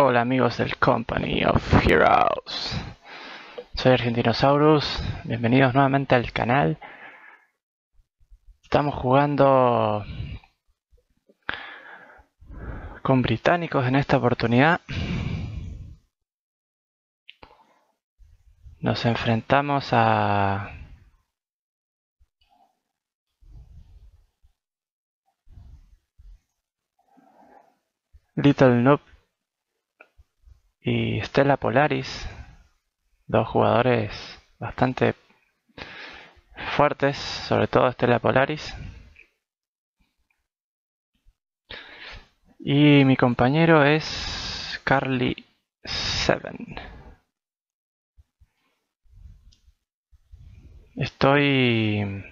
Hola amigos del Company of Heroes. Soy Argentinosaurus. Bienvenidos nuevamente al canal. Estamos jugando con británicos en esta oportunidad. Nos enfrentamos a Little Noob y Stella Polaris, dos jugadores bastante fuertes, sobre todo Stella Polaris. Y mi compañero es Carly Seven. Estoy en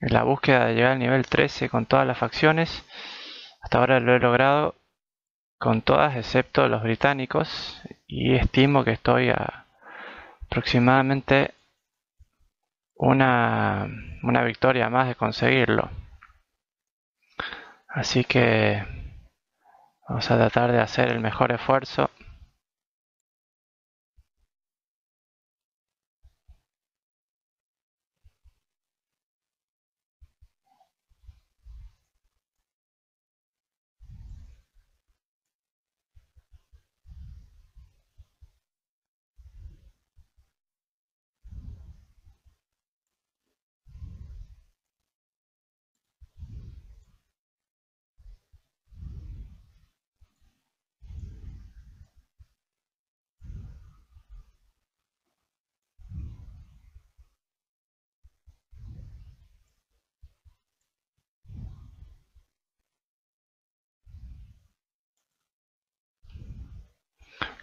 la búsqueda de llegar al nivel 13 con todas las facciones. Hasta ahora lo he logrado con todas excepto los británicos y estimo que estoy a aproximadamente una, una victoria más de conseguirlo. Así que vamos a tratar de hacer el mejor esfuerzo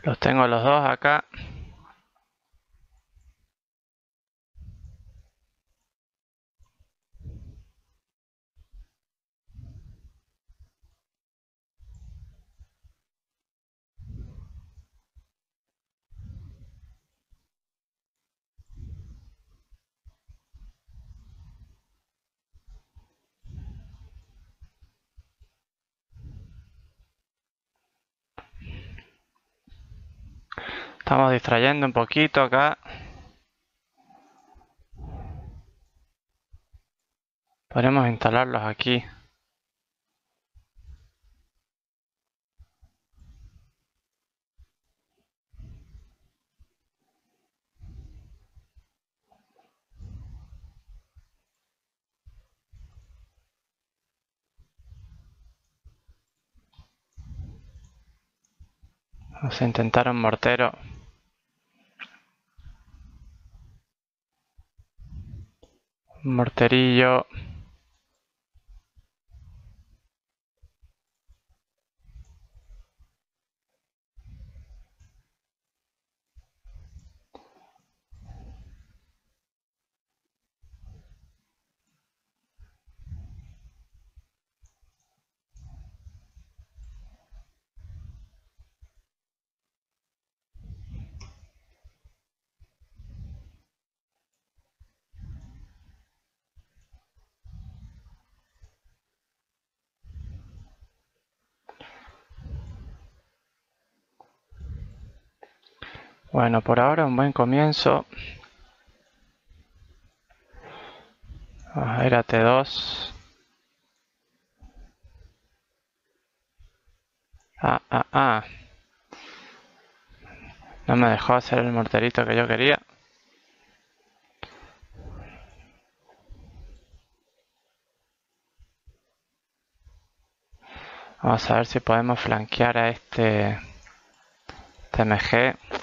Los tengo los dos acá. Estamos distrayendo un poquito acá. Podemos instalarlos aquí. Vamos a mortero. Morterillo. Bueno, por ahora un buen comienzo. Era T2. Ah, ah, ah. No me dejó hacer el morterito que yo quería. Vamos a ver si podemos flanquear a este TMG.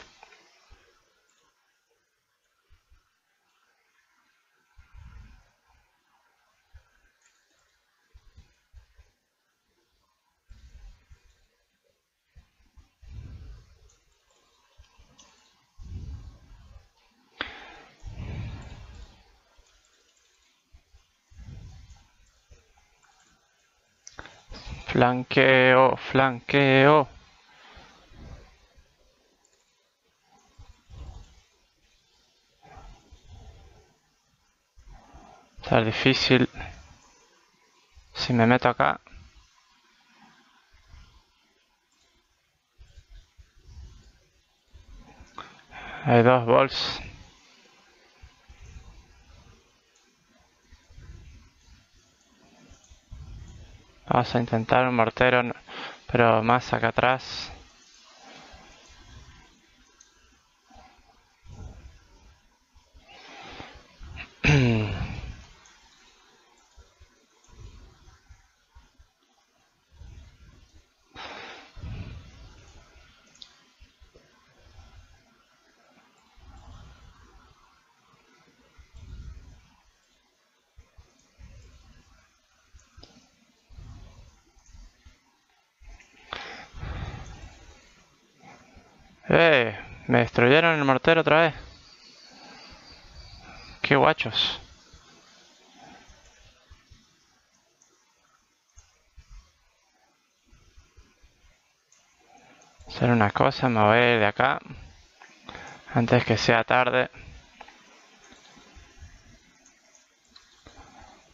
Flanqueo, flanqueo. Está difícil. Si me meto acá. Hay dos bols. Vamos a intentar un mortero, pero más acá atrás. Eh, me destruyeron el mortero otra vez. Qué guachos. Hacer una cosa, me voy de acá. Antes que sea tarde.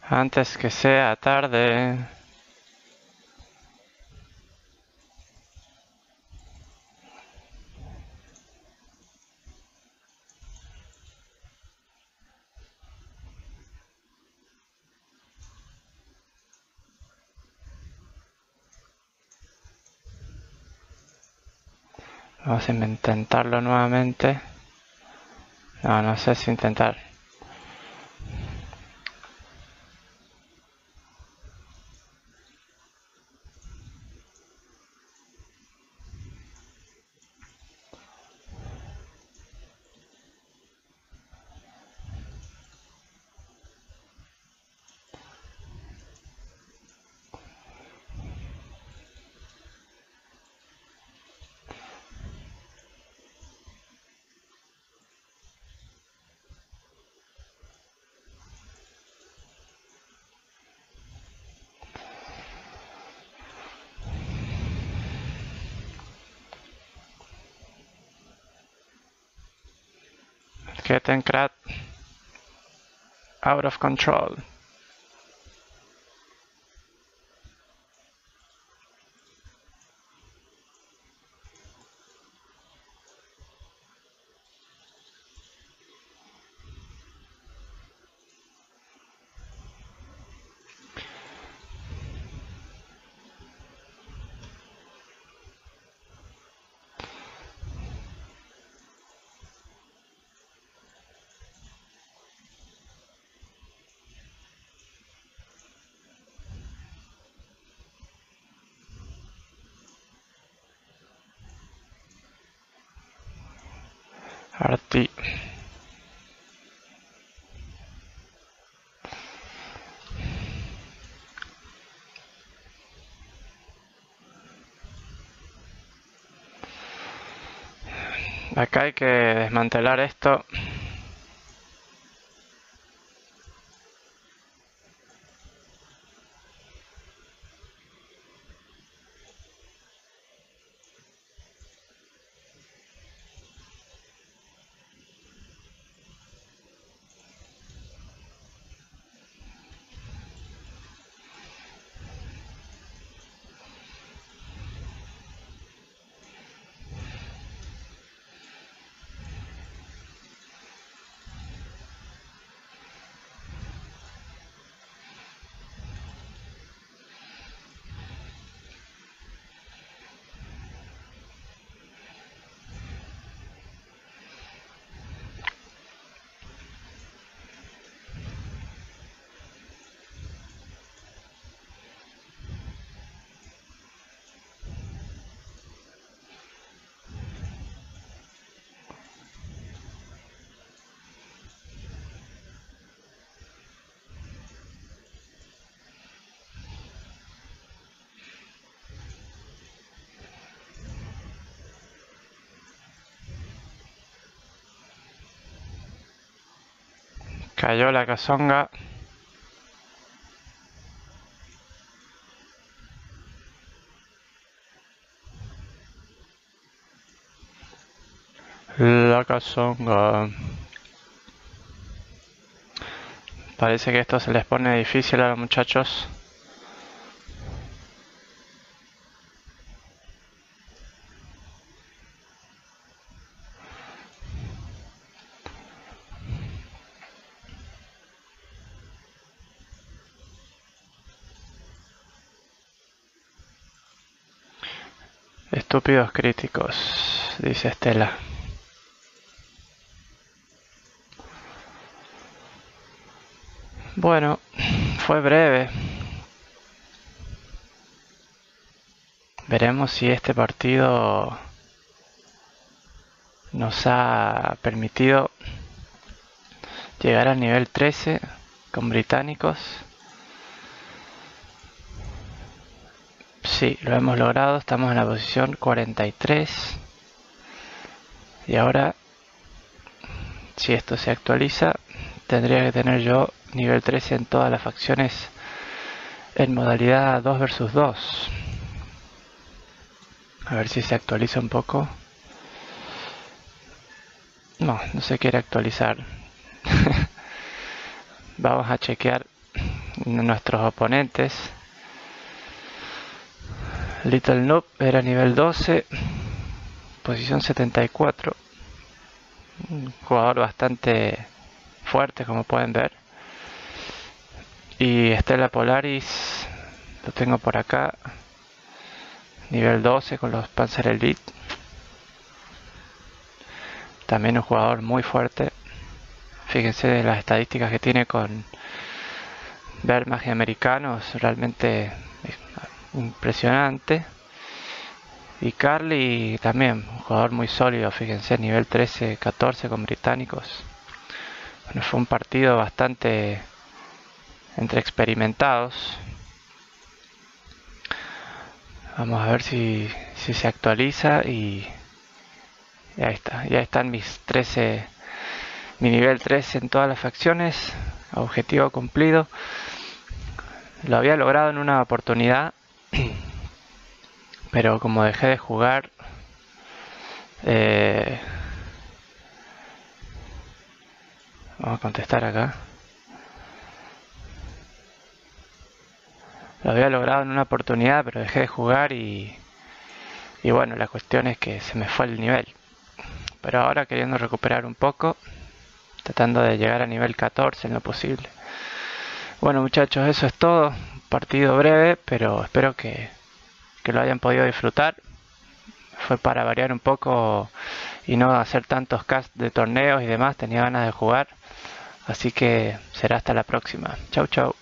Antes que sea tarde. Vamos a intentarlo nuevamente. No, no sé si intentar. Kettenkrat out of control. Arti. Acá hay que desmantelar esto. Cayó la cazonga. La cazonga. Parece que esto se les pone difícil a los muchachos. Estúpidos críticos, dice Estela. Bueno, fue breve. Veremos si este partido nos ha permitido llegar al nivel 13 con británicos. Sí, lo hemos logrado, estamos en la posición 43. Y ahora, si esto se actualiza, tendría que tener yo nivel 13 en todas las facciones en modalidad 2 versus 2. A ver si se actualiza un poco. No, no se quiere actualizar. Vamos a chequear nuestros oponentes. Little Noob era nivel 12, posición 74. Un jugador bastante fuerte, como pueden ver. Y Estela Polaris, lo tengo por acá, nivel 12 con los Panzer Elite. También un jugador muy fuerte. Fíjense las estadísticas que tiene con Wehrmacht y americanos, realmente impresionante. Y Carly también, un jugador muy sólido, fíjense, nivel 13-14 con británicos. Fue un partido bastante entre experimentados. Vamos a ver si, si se actualiza y ya está. Ya están mis 13, mi nivel 13 en todas las facciones. Objetivo cumplido. Lo había logrado en una oportunidad, pero como dejé de jugar, eh, vamos a contestar acá. Lo había logrado en una oportunidad, pero dejé de jugar y, y bueno, la cuestión es que se me fue el nivel. Pero ahora queriendo recuperar un poco, tratando de llegar a nivel 14 en lo posible. Bueno muchachos, eso es todo. Partido breve, pero espero que, que lo hayan podido disfrutar. Fue para variar un poco y no hacer tantos casts de torneos y demás. Tenía ganas de jugar. Así que será hasta la próxima. Chau chau.